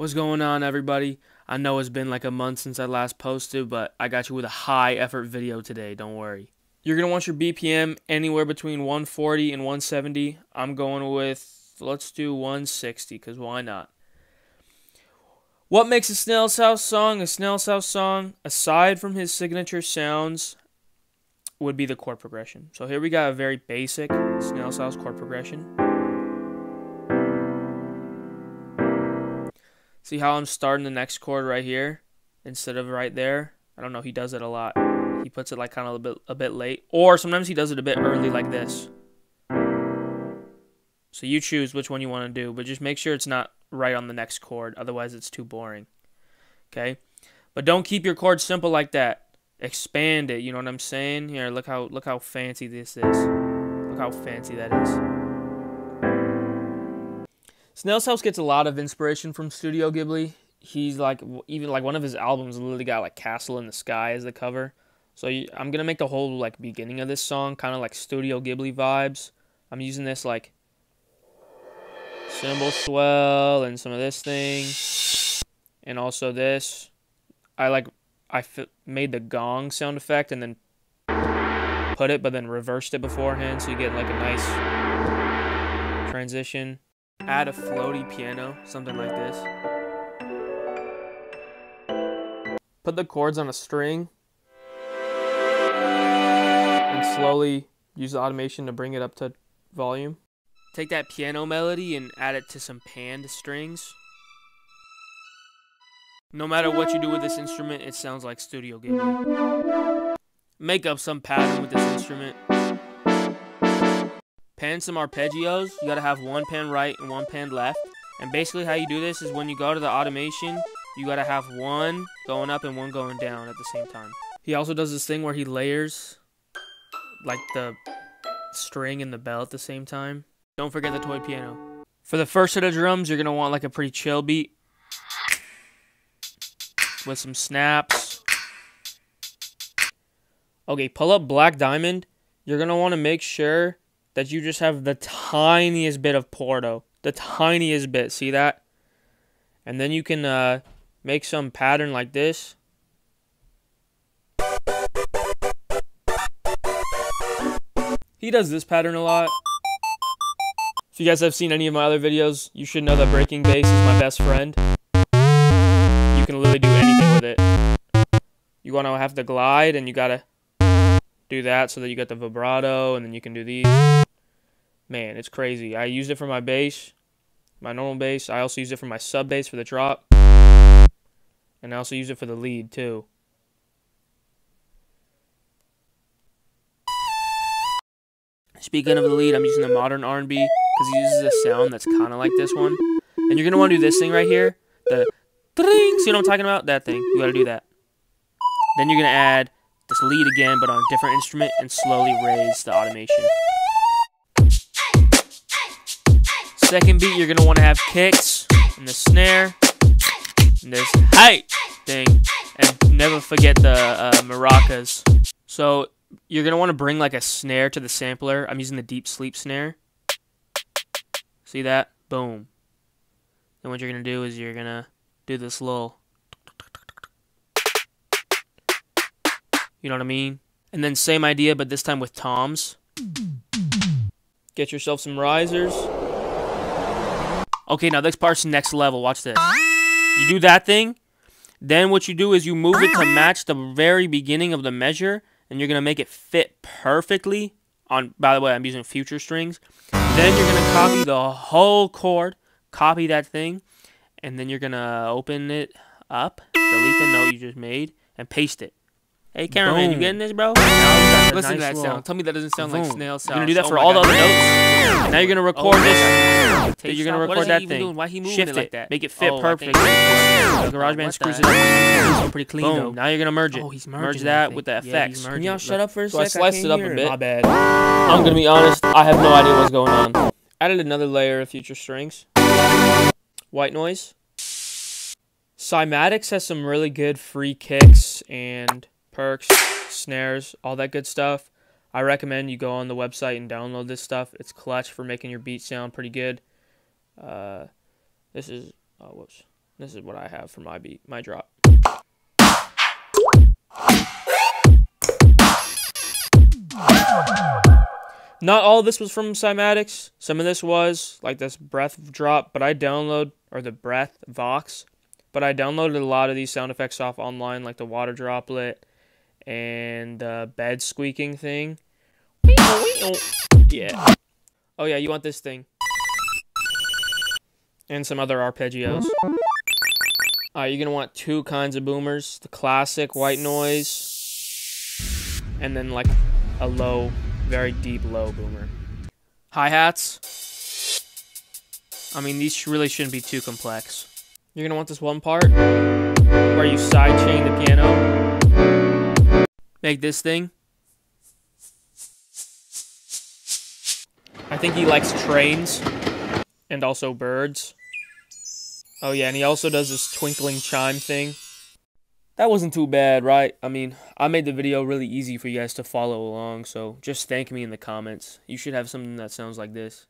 What's going on, everybody? I know it's been like a month since I last posted, but I got you with a high effort video today. Don't worry. You're going to want your BPM anywhere between 140 and 170. I'm going with, let's do 160, because why not? What makes a Snail's House song a Snail's House song, aside from his signature sounds, would be the chord progression. So here we got a very basic Snail's House chord progression. See how I'm starting the next chord right here instead of right there? I don't know, he does it a lot. He puts it like kind of a bit a bit late or sometimes he does it a bit early like this. So you choose which one you want to do, but just make sure it's not right on the next chord, otherwise it's too boring. Okay? But don't keep your chord simple like that. Expand it, you know what I'm saying? Here, look how look how fancy this is. Look how fancy that is. Snail's House gets a lot of inspiration from Studio Ghibli. He's like even like one of his albums literally got like Castle in the Sky as the cover. So I'm gonna make the whole like beginning of this song kind of like Studio Ghibli vibes. I'm using this like cymbal swell and some of this thing, and also this. I like I made the gong sound effect and then put it, but then reversed it beforehand, so you get like a nice transition add a floaty piano, something like this. Put the chords on a string and slowly use the automation to bring it up to volume. Take that piano melody and add it to some panned strings. No matter what you do with this instrument, it sounds like Studio Ghibli. Make up some pattern with this instrument pan some arpeggios. You gotta have one pan right and one pan left. And basically how you do this is when you go to the automation, you gotta have one going up and one going down at the same time. He also does this thing where he layers like the string and the bell at the same time. Don't forget the toy piano. For the first set of drums, you're gonna want like a pretty chill beat with some snaps. Okay, pull up Black Diamond. You're gonna want to make sure that you just have the tiniest bit of Porto. The tiniest bit. See that? And then you can uh, make some pattern like this. He does this pattern a lot. If you guys have seen any of my other videos, you should know that breaking bass is my best friend. You can literally do anything with it. You want to have the glide, and you got to do that so that you get the vibrato, and then you can do these man, it's crazy. I used it for my bass, my normal bass. I also used it for my sub bass for the drop. And I also use it for the lead too. Speaking of the lead, I'm using the modern R&B because he uses a sound that's kind of like this one. And you're going to want to do this thing right here. The ding, see what I'm talking about? That thing. You got to do that. Then you're going to add this lead again, but on a different instrument and slowly raise the automation. Second beat, you're going to want to have kicks and the snare and this height thing. And never forget the uh, maracas. So you're going to want to bring like a snare to the sampler. I'm using the deep sleep snare. See that? Boom. Then what you're going to do is you're going to do this little... You know what I mean? And then same idea, but this time with toms. Get yourself some risers. Okay, now this part's next level. Watch this. You do that thing. Then what you do is you move it to match the very beginning of the measure. And you're going to make it fit perfectly. On By the way, I'm using future strings. Then you're going to copy the whole chord. Copy that thing. And then you're going to open it up. Delete the note you just made. And paste it. Hey, cameraman, Boom. you getting this, bro? Listen nice to that sound. Tell me that doesn't sound Boom. like snail sound. You're gonna do that oh for all God. the other notes. Now you're gonna record oh, this. You're gonna record that thing. Doing? Why he moving Shift it like that? Make it fit oh, perfect. The GarageBand oh, screws it up. pretty clean Boom. though. Now you're gonna merge it. Oh, he's merging merge that with the effects. Can y'all shut up for a second? So I sliced it up a bit. My bad. I'm gonna be honest. I have no idea what's going on. Added another layer of future strings. White noise. Cymatics has some really good free kicks and perks, snares, all that good stuff. I recommend you go on the website and download this stuff. It's clutch for making your beat sound pretty good. Uh, this is oh whoops. This is what I have for my beat, my drop. Not all of this was from Cymatics. Some of this was like this breath drop, but I download or the breath Vox, but I downloaded a lot of these sound effects off online, like the water droplet and the bed squeaking thing. Yeah. Oh yeah, you want this thing. And some other arpeggios. Alright, you're gonna want two kinds of boomers. The classic white noise. And then like a low very deep low boomer. Hi-hats. I mean, these really shouldn't be too complex. You're going to want this one part where you sidechain the piano. Make this thing. I think he likes trains and also birds. Oh yeah, and he also does this twinkling chime thing. That wasn't too bad, right? I mean, I made the video really easy for you guys to follow along, so just thank me in the comments. You should have something that sounds like this.